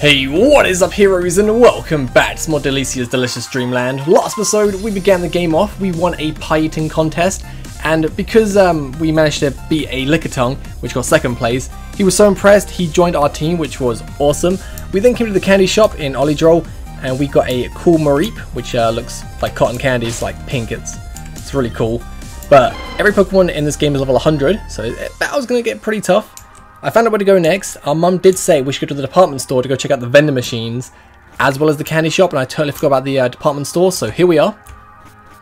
Hey, what is up heroes and welcome back to more Delicia's Delicious Dreamland. Last episode we began the game off, we won a pie eating contest and because um, we managed to beat a Lickitung, which got second place, he was so impressed he joined our team which was awesome. We then came to the candy shop in Olidrol and we got a cool Mareep which uh, looks like cotton candy, it's like pink, it's, it's really cool. But every Pokemon in this game is level 100 so that was going to get pretty tough. I found out where to go next. Our mum did say we should go to the department store to go check out the vending machines, as well as the candy shop, and I totally forgot about the uh, department store, so here we are.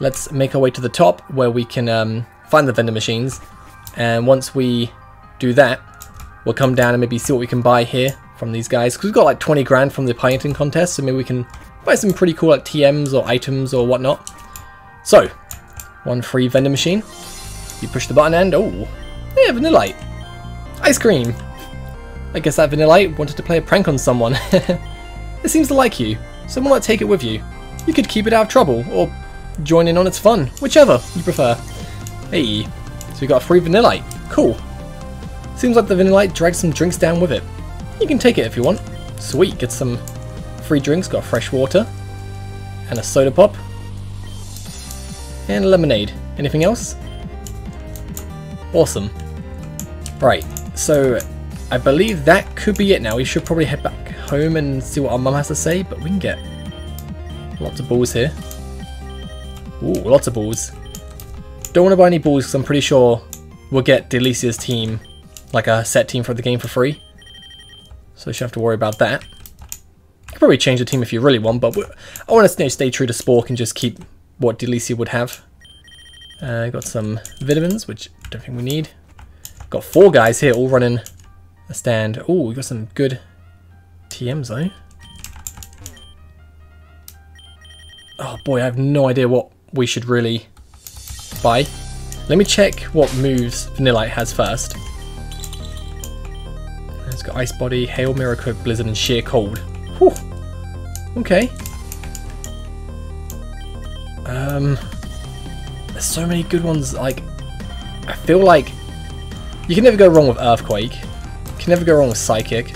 Let's make our way to the top, where we can um, find the vending machines, and once we do that, we'll come down and maybe see what we can buy here from these guys, because we've got like 20 grand from the painting contest, so maybe we can buy some pretty cool like TMs or items or whatnot. So, one free vending machine. You push the button and, oh, yeah, Vanillite. Ice cream! I guess that Vanillite wanted to play a prank on someone. it seems to like you, so why not take it with you? You could keep it out of trouble, or join in on its fun, whichever you prefer. Hey, so we got a free Vanillite. Cool. Seems like the Vanillite dragged some drinks down with it. You can take it if you want. Sweet, get some free drinks, got fresh water, and a soda pop, and lemonade. Anything else? Awesome. Right, so I believe that could be it now. We should probably head back home and see what our mum has to say, but we can get lots of balls here. Ooh, lots of balls. Don't want to buy any balls because I'm pretty sure we'll get Delicia's team, like a set team for the game for free. So you shouldn't have to worry about that. You can probably change the team if you really want, but I want to stay true to Spork and just keep what Delicia would have. Uh, got some vitamins, which I don't think we need. Got four guys here all running a stand. Oh, we got some good TMs though. Oh boy, I have no idea what we should really buy. Let me check what moves Vanillite has first. It's got Ice Body, Hail, Coat, Blizzard, and Sheer Cold. Whew. Okay. Um, there's so many good ones. Like, I feel like you can never go wrong with Earthquake. You can never go wrong with Psychic.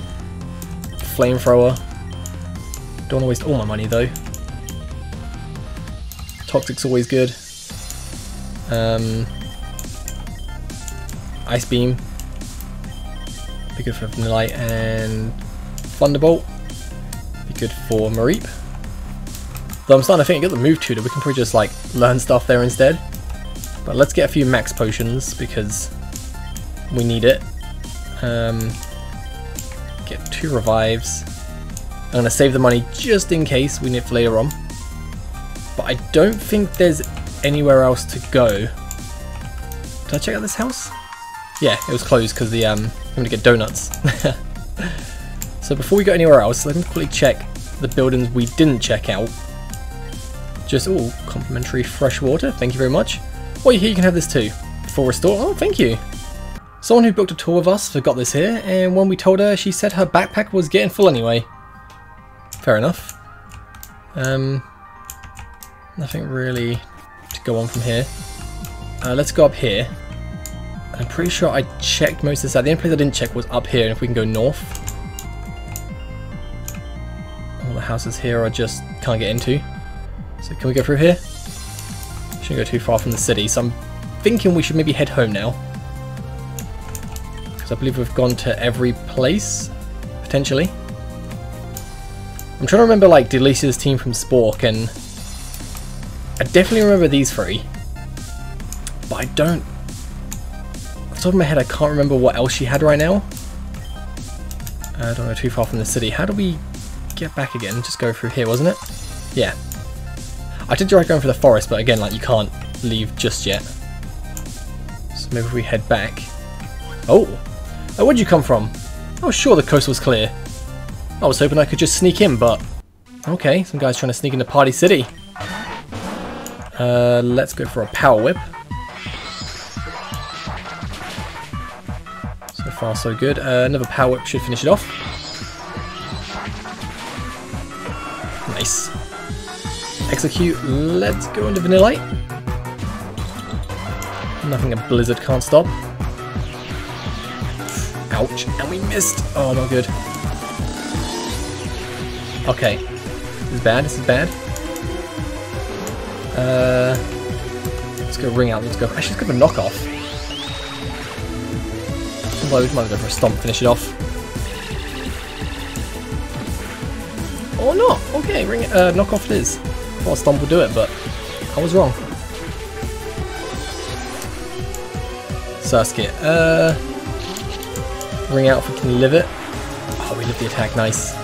Flamethrower. Don't want to waste all my money though. Toxic's always good. Um, Ice Beam. Be good for Vanillite and Thunderbolt. Be good for Mareep. Though I'm starting to think, get the move tutor, we can probably just like learn stuff there instead. But let's get a few max potions because we need it. Um, get two revives. I'm going to save the money just in case we need it later on. But I don't think there's anywhere else to go. Did I check out this house? Yeah, it was closed because the um, I'm going to get donuts. so before we go anywhere else, let me quickly check the buildings we didn't check out. Just, all complimentary fresh water, thank you very much. Well, here you can have this too. Full restore, oh, thank you. Someone who booked a tour with us forgot this here, and when we told her, she said her backpack was getting full anyway. Fair enough. Um, nothing really to go on from here. Uh, let's go up here. I'm pretty sure I checked most of this out. The only place I didn't check was up here, and if we can go north. All the houses here I just can't get into. So can we go through here? Shouldn't go too far from the city, so I'm thinking we should maybe head home now. I believe we've gone to every place, potentially. I'm trying to remember like Delicia's team from Spork, and I definitely remember these three. But I don't... Off the top of my head, I can't remember what else she had right now. Uh, I don't know, too far from the city. How do we get back again? Just go through here, wasn't it? Yeah. I did try going for the forest, but again, like, you can't leave just yet. So maybe if we head back. Oh! Oh, where'd you come from? I was sure, the coast was clear. I was hoping I could just sneak in, but... Okay, some guy's trying to sneak into Party City. Uh, let's go for a Power Whip. So far, so good. Uh, another Power Whip should finish it off. Nice. Exeggcute. Let's go into Vanillite. Nothing a Blizzard can't stop. Ouch. And we missed. Oh, not good. Okay. This is bad, this is bad. Uh, let's go wring out, let's go. Actually, let's go for knockoff. Well, we might go for a stomp, finish it off. Or not. Okay, ring it, uh, knock off it is. Thought stomp would do it, but I was wrong. Surskit. Uh, wring out if we can live it. Oh, we live the attack. Nice.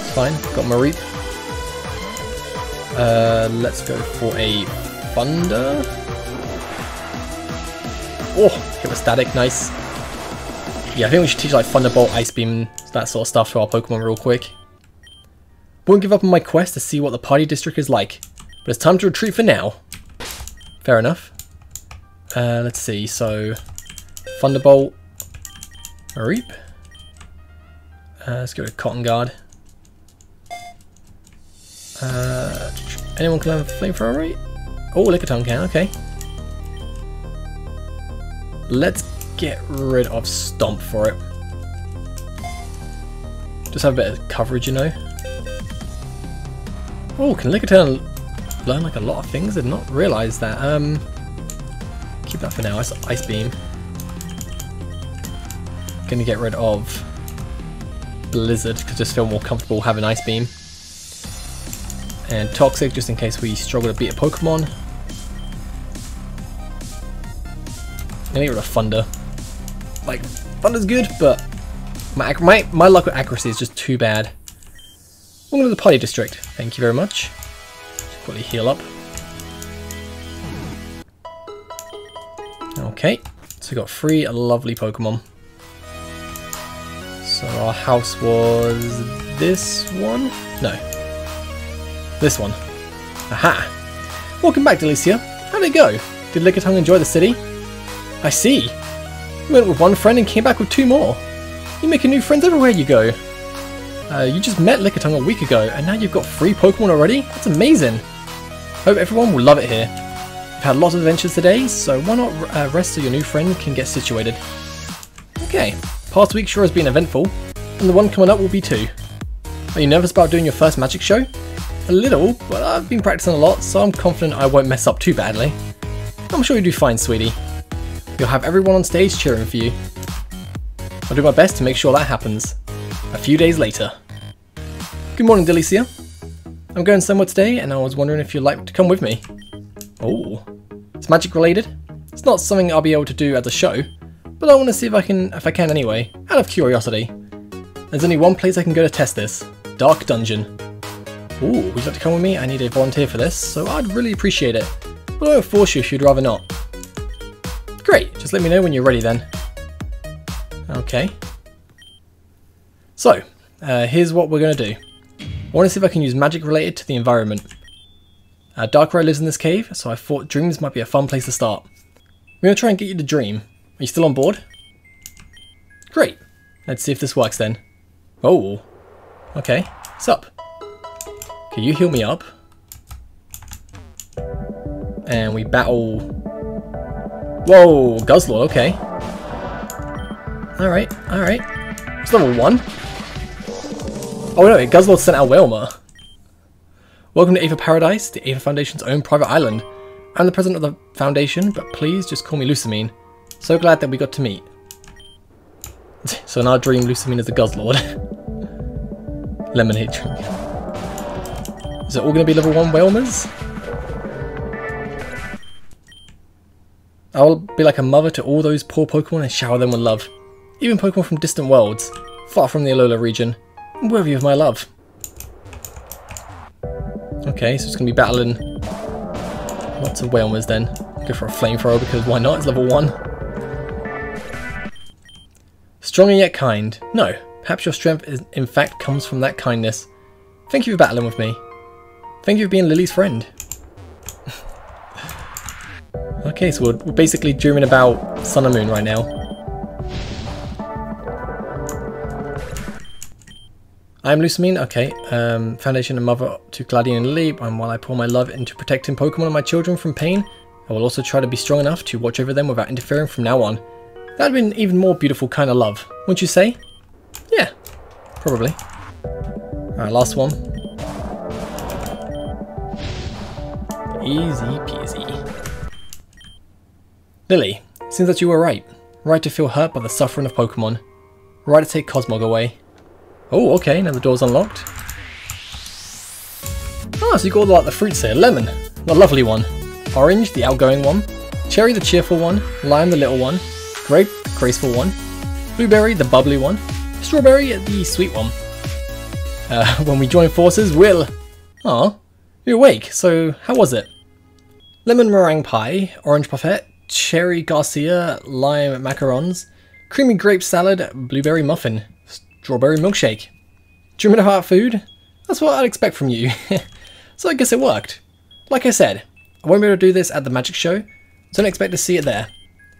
It's fine. Got Mareep. Uh, let's go for a Thunder. Oh, hit with static. Nice. Yeah, I think we should teach like Thunderbolt, Ice Beam, that sort of stuff to our Pokemon real quick. Won't give up on my quest to see what the party district is like, but it's time to retreat for now. Fair enough. Uh, let's see, so Thunderbolt, Mareep. Uh, let's go to Cotton Guard. Uh, anyone can have flamethrower, right? Oh, Lickitung can, okay. Let's get rid of Stomp for it. Just have a bit of coverage, you know. Oh, can Lickitung learn like a lot of things? I did not realise that. Um, keep that for now. Ice, Ice Beam. Gonna get rid of Blizzard because just feel more comfortable having Ice Beam. And Toxic just in case we struggle to beat a Pokemon. And get rid of Thunder. Like, Thunder's good, but my, my, my luck with accuracy is just too bad. Welcome to the party district. Thank you very much. Just quickly heal up. Okay, so we got three lovely Pokemon. So our house was this one? No. This one. Aha! Welcome back, Delicia. How did it go? Did Lickitung enjoy the city? I see. You went with one friend and came back with two more. You make new friends everywhere you go. Uh, you just met Lickitung a week ago, and now you've got three Pokemon already? That's amazing! Hope everyone will love it here. We've had lots of adventures today, so why not uh, rest so your new friend can get situated. Okay, past week sure has been eventful, and the one coming up will be too. Are you nervous about doing your first magic show? A little, but I've been practicing a lot, so I'm confident I won't mess up too badly. I'm sure you'll do fine, sweetie. You'll have everyone on stage cheering for you. I'll do my best to make sure that happens. A few days later. Good morning, Delicia. I'm going somewhere today, and I was wondering if you'd like to come with me. Oh, it's magic related. It's not something I'll be able to do at the show, but I want to see if I can, if I can anyway, out of curiosity. There's only one place I can go to test this: Dark Dungeon. Ooh, would you like to come with me? I need a volunteer for this, so I'd really appreciate it. But I won't force you if you'd rather not. Great, just let me know when you're ready then. Okay. So, uh, here's what we're going to do. I want to see if I can use magic related to the environment. Uh, Darkrai lives in this cave, so I thought dreams might be a fun place to start. We're going to try and get you to dream. Are you still on board? Great. Let's see if this works then. Oh. Okay. What's up? Can you heal me up? And we battle... Whoa, Guzzlord, okay. Alright, alright. It's level 1. Oh no, Guzzlord sent out Wailmer. Welcome to Aether Paradise, the Aether Foundation's own private island. I'm the president of the foundation, but please just call me Lusamine. So glad that we got to meet. so in our dream Lusamine is a Guzzlord. Lemonade drink. Is it all going to be level 1 Wailmers? I will be like a mother to all those poor Pokemon and shower them with love. Even Pokemon from distant worlds, far from the Alola region, worthy of my love. Okay, so it's going to be battling lots of Wailmers then. Go for a flamethrower because why not? It's level 1. Strong and yet kind. No, perhaps your strength is, in fact comes from that kindness. Thank you for battling with me. Thank you for being Lillie's friend. okay, so we're, we're basically dreaming about Sun and Moon right now. I'm Lusamine, okay. Um, Foundation and Mother to Gladion and Lillie, and while I pour my love into protecting Pokemon and my children from pain, I will also try to be strong enough to watch over them without interfering from now on. That'd be an even more beautiful kind of love, wouldn't you say? Yeah, probably. Alright, last one. Easy peasy. Lillie, seems that you were right. Right to feel hurt by the suffering of Pokemon. Right to take Cosmog away. Oh, okay, now the door's unlocked. Ah, so you got all like, the fruits here. Lemon, the lovely one. Orange, the outgoing one. Cherry, the cheerful one. Lime, the little one. Grape, graceful one. Blueberry, the bubbly one. Strawberry, the sweet one. Uh, when we join forces, we'll... Aw, you're awake, so how was it? Lemon meringue pie, orange parfait, cherry garcia, lime macarons, creamy grape salad, blueberry muffin, strawberry milkshake. Do you remember food? That's what I'd expect from you. so I guess it worked. Like I said, I won't be able to do this at the magic show, so don't expect to see it there.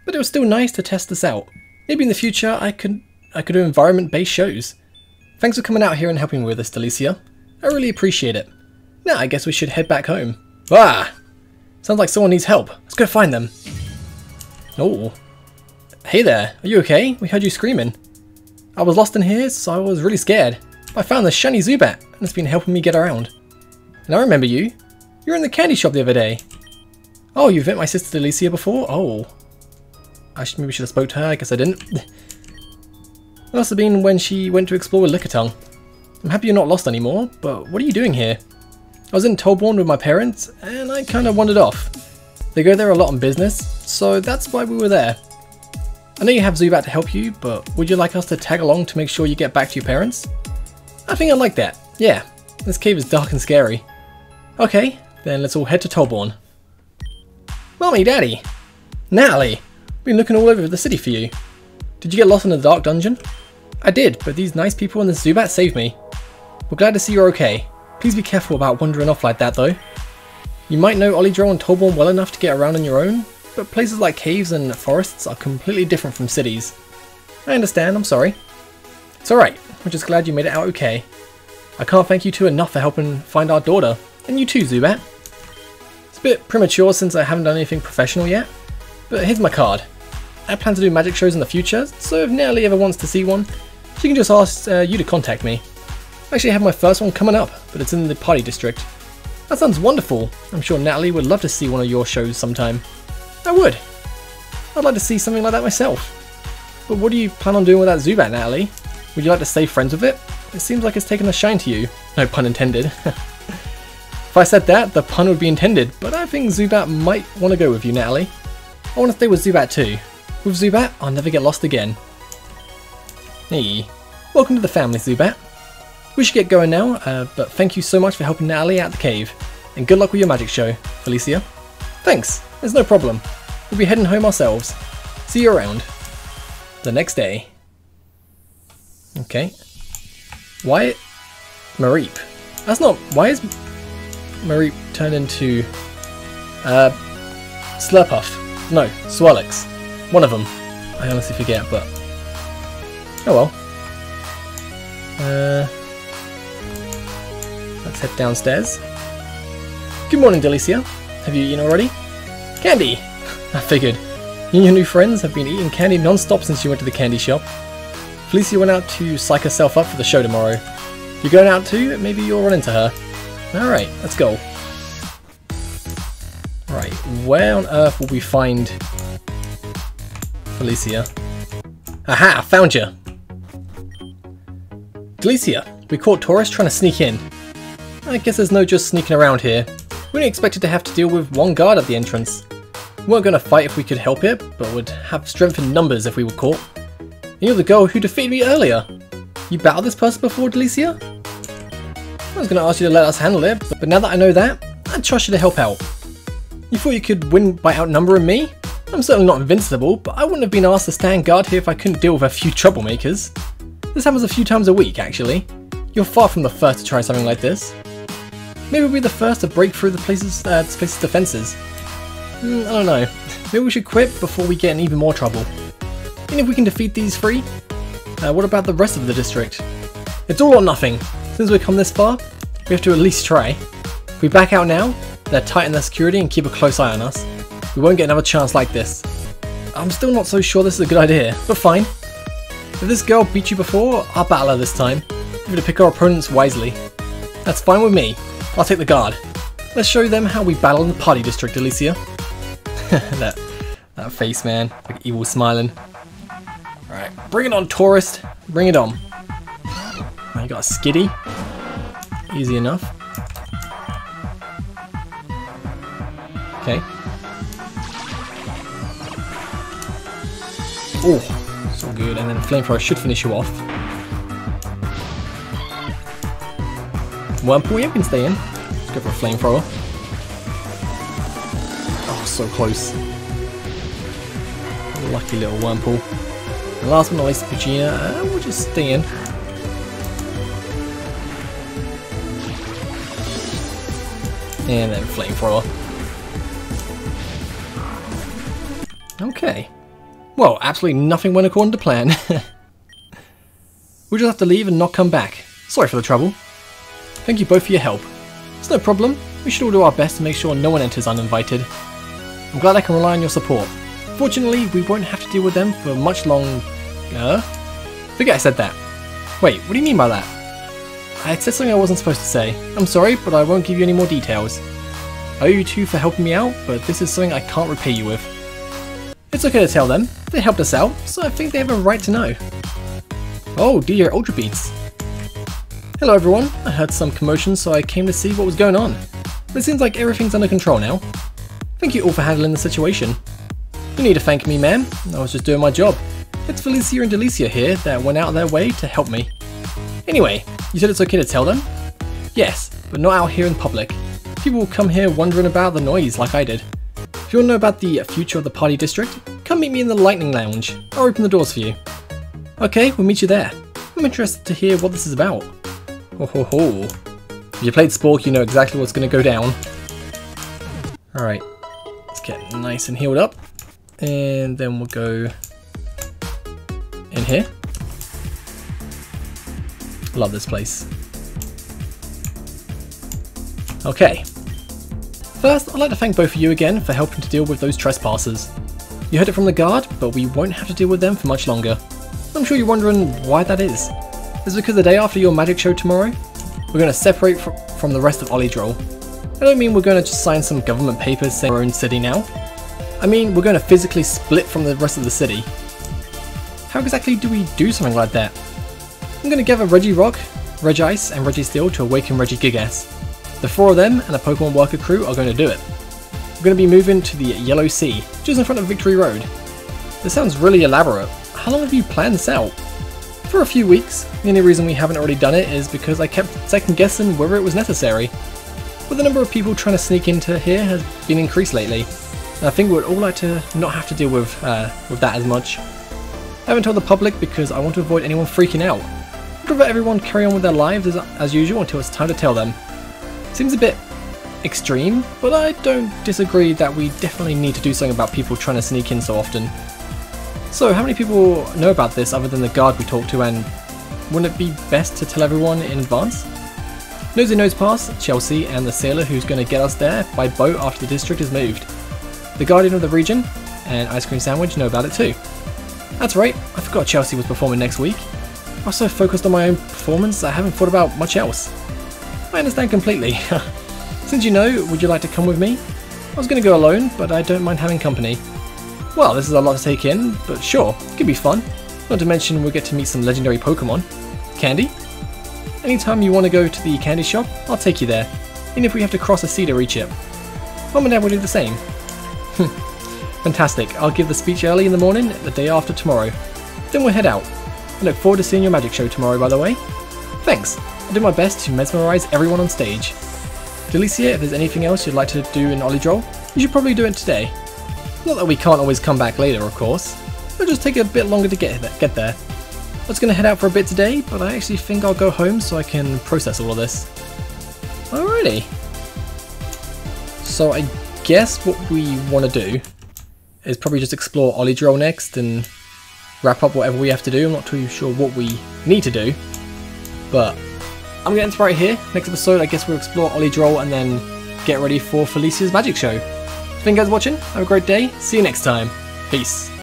But it was still nice to test this out. Maybe in the future I could I could do environment-based shows. Thanks for coming out here and helping me with this, Delicia. I really appreciate it. Now I guess we should head back home. Ah! Sounds like someone needs help. Let's go find them. Oh. Hey there, are you okay? We heard you screaming. I was lost in here, so I was really scared. I found the shiny Zubat, and it's been helping me get around. And I remember you. You were in the candy shop the other day. Oh, you've met my sister Delicia before? Oh. I should, maybe should have spoke to her, I guess I didn't. it must have been when she went to explore with Lickitung. I'm happy you're not lost anymore, but what are you doing here? I was in Tolborn with my parents, and I kind of wandered off. They go there a lot on business, so that's why we were there. I know you have Zubat to help you, but would you like us to tag along to make sure you get back to your parents? I think I'd like that, yeah. This cave is dark and scary. Okay, then let's all head to Tolborn. Mommy, Daddy! Natalie! Been looking all over the city for you. Did you get lost in the dark dungeon? I did, but these nice people in the Zubat saved me. We're glad to see you're okay. Please be careful about wandering off like that though. You might know Ollidrol and Tolborn well enough to get around on your own, but places like caves and forests are completely different from cities. I understand, I'm sorry. It's alright, I'm just glad you made it out okay. I can't thank you two enough for helping find our daughter, and you too, Zubat. It's a bit premature since I haven't done anything professional yet, but here's my card. I plan to do magic shows in the future, so if Natalie ever wants to see one, she can just ask uh, you to contact me. I actually have my first one coming up, but it's in the party district. That sounds wonderful. I'm sure Natalie would love to see one of your shows sometime. I would. I'd like to see something like that myself. But what do you plan on doing with that Zubat, Natalie? Would you like to stay friends with it? It seems like it's taken a shine to you. No pun intended. if I said that, the pun would be intended, but I think Zubat might want to go with you, Natalie. I want to stay with Zubat too. With Zubat, I'll never get lost again. Hey, welcome to the family, Zubat. We should get going now, uh, but thank you so much for helping Natalie out the cave, and good luck with your magic show, Felicia. Thanks, there's no problem. We'll be heading home ourselves. See you around. The next day. Okay. Why... Mareep. That's not... Why is Mareep turned into... Uh... Slurpuff. No, Swirlix. One of them. I honestly forget, but... Oh well. Uh... Let's head downstairs. Good morning, Delicia. Have you eaten already? Candy! I figured. You and your new friends have been eating candy non-stop since you went to the candy shop. Felicia went out to psych herself up for the show tomorrow. You're going out too? Maybe you'll run into her. Alright, let's go. Right, where on earth will we find Felicia? Aha, found you! Delicia, we caught tourists trying to sneak in. I guess there's no just sneaking around here. We didn't expect to have to deal with one guard at the entrance. We weren't going to fight if we could help it, but would have strength in numbers if we were caught. And you're the girl who defeated me earlier. You battled this person before, Delicia? I was going to ask you to let us handle it, but now that I know that, I'd trust you to help out. You thought you could win by outnumbering me? I'm certainly not invincible, but I wouldn't have been asked to stand guard here if I couldn't deal with a few troublemakers. This happens a few times a week, actually. You're far from the first to try something like this. Maybe we'll be the first to break through the place's, uh, place's defences. Mm, I don't know. Maybe we should quit before we get in even more trouble. And if we can defeat these three, uh, what about the rest of the district? It's all or nothing. Since we've come this far, we have to at least try. If we back out now, they'll tighten their security and keep a close eye on us. We won't get another chance like this. I'm still not so sure this is a good idea, but fine. If this girl beat you before, I'll battle her this time. We're to pick our opponents wisely. That's fine with me. I'll take the guard. Let's show them how we battle in the party district, Alicia. that, that face, man. Like evil smiling. Alright, bring it on, tourist. Bring it on. I got a skiddy. Easy enough. Okay. Oh, so good. And then flamethrower should finish you off. Whirlpool, yeah, we can stay in. Let's go for a flamethrower. Oh, so close. Lucky little Wurmple. And last but not least, Vegeta. Uh, we'll just stay in. And then flamethrower. Okay. Well, absolutely nothing went according to plan. we'll just have to leave and not come back. Sorry for the trouble. Thank you both for your help. It's no problem. We should all do our best to make sure no one enters uninvited. I'm glad I can rely on your support. Fortunately, we won't have to deal with them for much longer. Forget I said that. Wait, what do you mean by that? I said something I wasn't supposed to say. I'm sorry, but I won't give you any more details. I owe you two for helping me out, but this is something I can't repay you with. It's okay to tell them. They helped us out, so I think they have a right to know. Oh, dear Ultra Beats. Hello everyone, I heard some commotion so I came to see what was going on. But it seems like everything's under control now. Thank you all for handling the situation. You need to thank me, ma'am. I was just doing my job. It's Felicia and Delicia here that went out of their way to help me. Anyway, you said it's okay to tell them? Yes, but not out here in public. People will come here wondering about the noise like I did. If you want to know about the future of the party district, come meet me in the Lightning Lounge. I'll open the doors for you. Okay, we'll meet you there. I'm interested to hear what this is about. Ho ho ho. If you played Spork, you know exactly what's going to go down. Alright, let's get nice and healed up. And then we'll go in here. Love this place. Okay. First, I'd like to thank both of you again for helping to deal with those trespassers. You heard it from the guard, but we won't have to deal with them for much longer. I'm sure you're wondering why that is. It's because the day after your magic show tomorrow, we're going to separate fr from the rest of Olydrol. I don't mean we're going to just sign some government papers saying we're in our own city now. I mean we're going to physically split from the rest of the city. How exactly do we do something like that? I'm going to gather Regirock, Regice, and Registeel to awaken Regigigas. The four of them and a Pokemon Worker crew are going to do it. We're going to be moving to the Yellow Sea, just in front of Victory Road. This sounds really elaborate. How long have you planned this out? For a few weeks. The only reason we haven't already done it is because I kept second guessing whether it was necessary. But the number of people trying to sneak into here has been increased lately. And I think we'd all like to not have to deal with, uh, with that as much. I haven't told the public because I want to avoid anyone freaking out. I'd rather everyone carry on with their lives as, as usual until it's time to tell them. Seems a bit extreme, but I don't disagree that we definitely need to do something about people trying to sneak in so often. So how many people know about this other than the guard we talked to and wouldn't it be best to tell everyone in advance? Nosy Nose Pass, Chelsea and the sailor who's going to get us there by boat after the district is moved. The Guardian of the region and Ice Cream Sandwich know about it too. That's right, I forgot Chelsea was performing next week. I was so focused on my own performance I haven't thought about much else. I understand completely. Since you know, would you like to come with me? I was going to go alone, but I don't mind having company. Well, this is a lot to take in, but sure, it could be fun. Not to mention we'll get to meet some legendary Pokemon. Candy? Anytime you want to go to the candy shop, I'll take you there, even if we have to cross a sea to reach it. Mom and Dad will do the same. Fantastic, I'll give the speech early in the morning, the day after tomorrow. Then we'll head out. I look forward to seeing your magic show tomorrow, by the way. Thanks, I'll do my best to mesmerize everyone on stage. Delicia, if there's anything else you'd like to do in Olydrol, you should probably do it today. Not that we can't always come back later, of course. It'll just take a bit longer to get get there. I was going to head out for a bit today, but I actually think I'll go home so I can process all of this. Alrighty. So I guess what we want to do is probably just explore Olydrol next and wrap up whatever we have to do. I'm not too sure what we need to do, but I'm going to end right here. Next episode, I guess we'll explore Olydrol and then get ready for Felicia's magic show. Thank you guys for watching. Have a great day. See you next time. Peace.